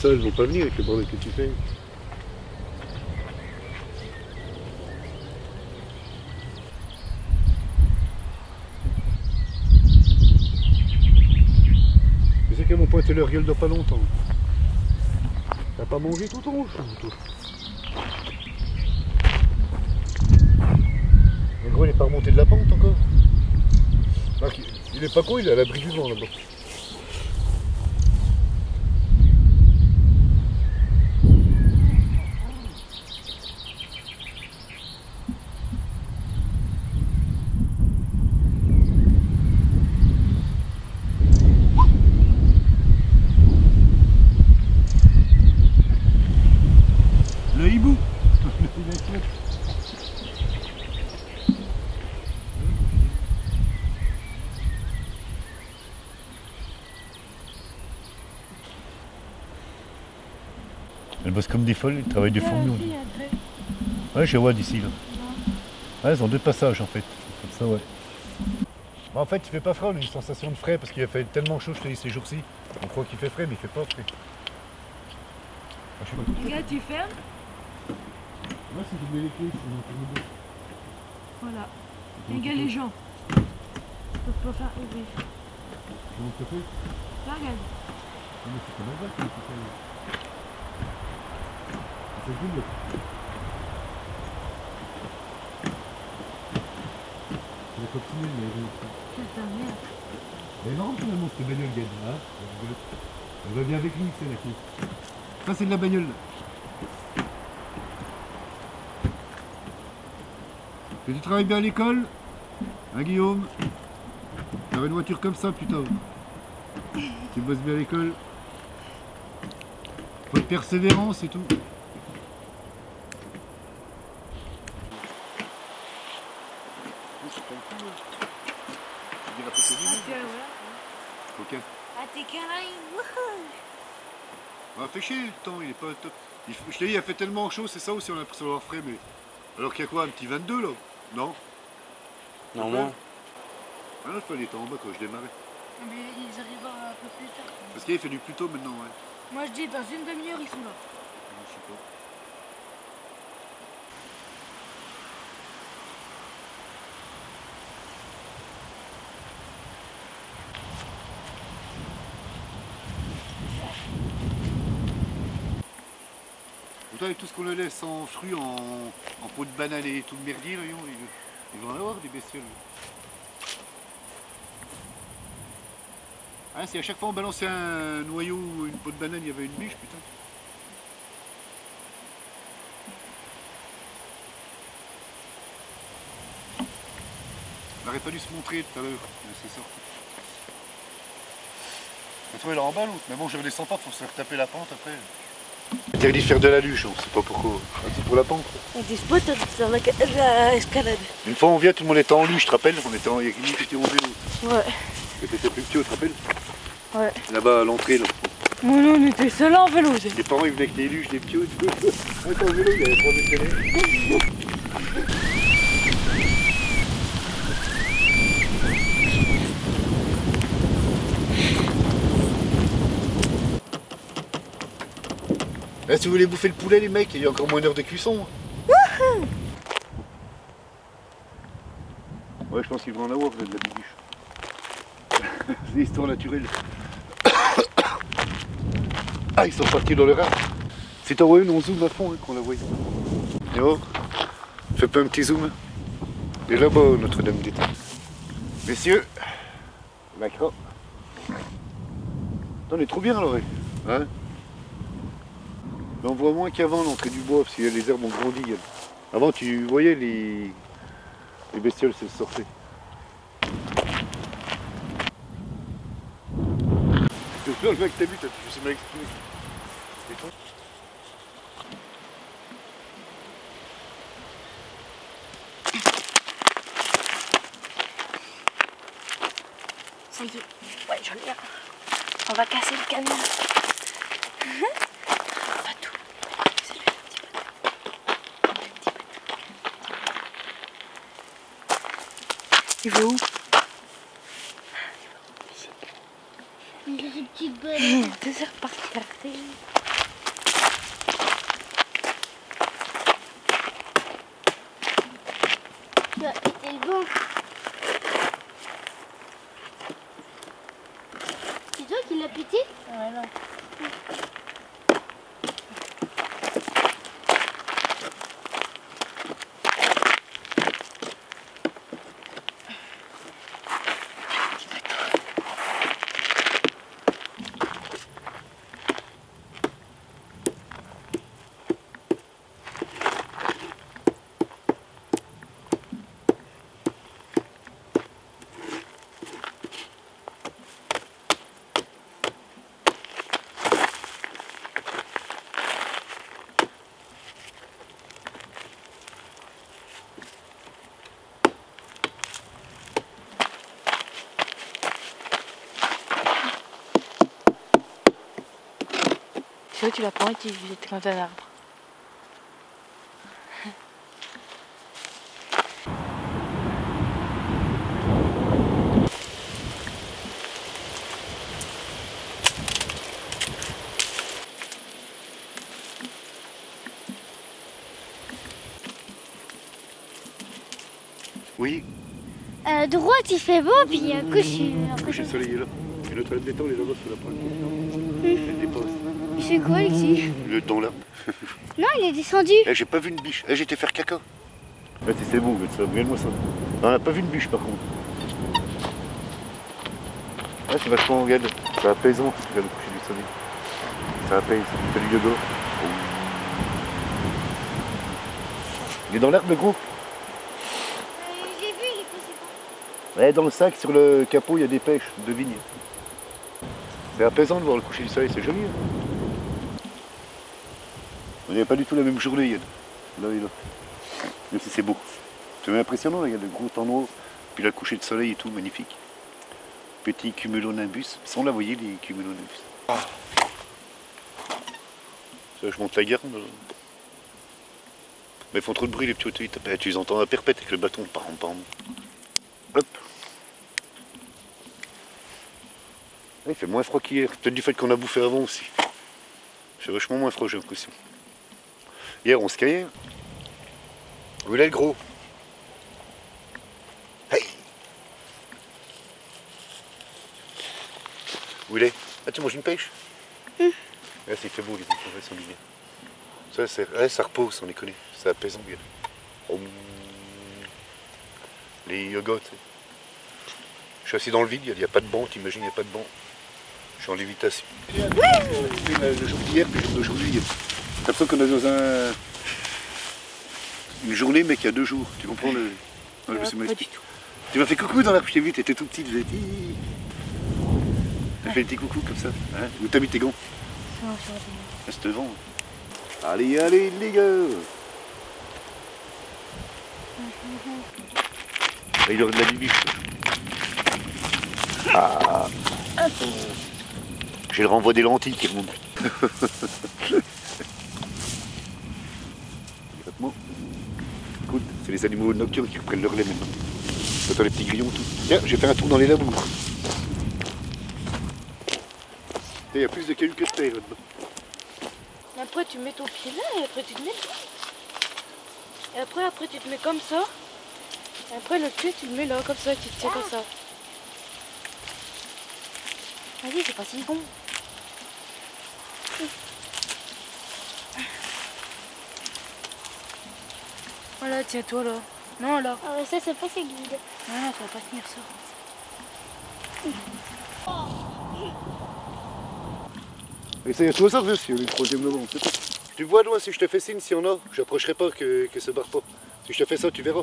ça, ils vont pas venir avec le bordel que tu fais. Tu sais qu'elles m'ont pointé leur gueule dans pas longtemps. T'as pas mangé tout ton rouge, toi Le gros, il est pas remonté de la pente encore. Il- il est pas con, il est à l'abri du vent là-bas. Le hibou Elles bossent comme des folles, elles travaillent des fourmis. Ouais, je vois d'ici là. Ouais, elles ont deux passages en fait. Comme ça, ouais. en fait, il fait pas frais, on a une sensation de frais parce qu'il a fait tellement chaud, je te dis, ces jours-ci. On croit qu'il fait frais, mais il fait pas frais. Ah, je pas. Regarde, tu fermes? Moi, si je mets les clés, c'est Voilà. Regarde les gens. Je peux pas faire ouvrir. Tu fais Là, regarde. mais c'est fais. C'est double. La copine, mais elle est- Putain, merde. Est marrante finalement cette bagnole hein Elle va bien avec lui, c'est la clé. Ça c'est de la bagnole. Que tu travailles bien à l'école Hein Guillaume T'auras une voiture comme ça putain. Tu bosses bien à l'école Faut être persévérant, c'est tout. Ah, tiens, voilà. Coquin. Ah, t'es câlin. wouhou. Ah, fait chier le temps, il est pas top. Il je t'ai dit, il a fait tellement chaud, c'est ça aussi, on a l'impression d'avoir frais, mais. Alors qu'il y a quoi, un petit 22 là? Non? Non, moins. Ah non, je qu'il était en bas quand je démarrais. Mais ils arrivent un peu plus tard. Parce qu'il fait du plus tôt maintenant, ouais. Moi, je dis, dans une demi-heure, ils sont là. Je sais pas. Avec tout ce qu'on leur laisse en fruits, en, pot de banane et tout le merdier, là, ils, vont avoir des bestioles. Ah, si à chaque fois on balançait un noyau ou une peau de banane, il y avait une biche, putain. Il n'aurait pas dû se montrer tout à l'heure, c'est sorti. La trouvé là en bas l'autre, mais bon je redescends pas, faut se faire taper la pente après. Interdit de faire de la luge, on sait pas pourquoi. C'est pour la pente. Et des spots sur la, la escalade. Une fois on vient, tout le monde était en luge, je te rappelles On était en, il y a qui était en vélo. Ouais. Et t'étais plus petit, tu te rappelles Ouais. Là-bas à l'entrée, là. Nous, nous, on était seuls en vélo. Les parents ils venaient avec des luges, des petits. Attends, en vélo, il y avait trois mètres Là, si vous voulez bouffer le poulet, les mecs, il y a encore moins d'heures de cuisson. hein. Ouais, je pense qu'ils vont en avoir, vous de la bibiche. C'est des histoires naturelles. Ah, ils sont partis dans le rat. Si t'en vois une, on zoome à fond hein, qu'on la voit. Yo, fais pas un petit zoom. Et là-bas, Notre-Dame d'été. Messieurs, Macron. On est trop bien là, ouais. Hein Là, on voit moins qu'avant l'entrée du bois, parce que les herbes ont grandi. Avant, tu voyais les, les bestioles se sortaient. Le mec t'as vu, t'as je est. Ouais, ai un. On va casser le camion. Il va où Il va où Il est petit bonhomme. Deux heures par terre. Tu vois, tu la prends et tu jettes contre un arbre. Oui, À droite, il fait beau, puis à gauche, il le coucher de soleil est là. Et le toilette béton, il est là-bas sous la pointe. Elle dépose. Il fait quoi, Alexis Le dans là. Non, il est descendu. Eh, j'ai pas vu une biche. Eh, j'étais faire caca. C'est bon, mais ça, regarde-moi ça. Ah, on n'a pas vu une biche par contre. Ouais, c'est vachement, regarde, c'est apaisant, regarde le coucher du soleil. Ça apaise, ça fait du yoga. Oh. Il est dans l'herbe, le gros J'ai vu, il est passé par Ouais, dans le sac, sur le capot, il y a des pêches de vigne. C'est apaisant de voir le coucher du soleil, c'est joli. hein. On n'avait pas du tout la même journée, Yann. Là et là. Mais si c'est beau. C'est même impressionnant, il y a de gros temps noirs. Puis là, le coucher de soleil et tout, magnifique. Petit cumulonimbus. Sont là, vous voyez, les cumulonimbus. Ça, je monte la garde. là. Mais ils font trop de bruit, les petits ils tapent. Eh, Tu les entends à perpète avec le bâton. Pam, pam. Hop. Il fait moins froid qu'hier. Peut-être du fait qu'on a bouffé avant aussi. C'est vachement moins froid, j'ai l'impression. Hier, on se caillait. Où il est le gros? Hey Où il est? Ah, tu manges une pêche? Là, c'est fait beau, les enfants sont bien. Ça, c'est... ouais, ça repose, on les connaît. C'est apaisant, bien. Oh. Les yogots. Je suis assis dans le vide, il n'y a, pas de banc, t'imagines, il n'y a pas de banc. Je suis en lévitation. Le jour d'hier, puis le jour d'aujourd'hui. T'as l'impression qu'on est dans un... une journée, mais qu'il y a deux jours. Tu comprends le. Ouais, je pas du tout. Tu m'as fait coucou dans la je t'ai vu, t'étais tout petit, tu faisais. T'as fait un petit coucou comme ça. Hein Où t'as mis tes gants Non, sur la- Reste devant. Allez, allez, les gars Ah, Il aurait de la bibiche. Ah J'ai le renvoi des lentilles qui remonte. les animaux nocturnes qui prennent leur lait maintenant. Attends les petits grillons tout. Tiens, j'ai fait un tour dans les labours. Il y a plus de cailloux que de terre. Et après, tu mets ton pied là et après, tu te mets là. Et après, après, tu te mets comme ça. Et après, le pied, tu le mets là, comme ça, tu te tiens comme ça. Vas-y, c'est pas si bon. Voilà, tiens-toi là. Non, là. Ah ouais, ça, c'est pas c'est guide. Non, non, tu vas pas tenir ça. Essaye-toi ça, on est le troisième novembre. c'est tout. Tu vois loin si je te fais signe, si on a, j'approcherai pas que, que se barre pas. Si je te fais ça, tu verras.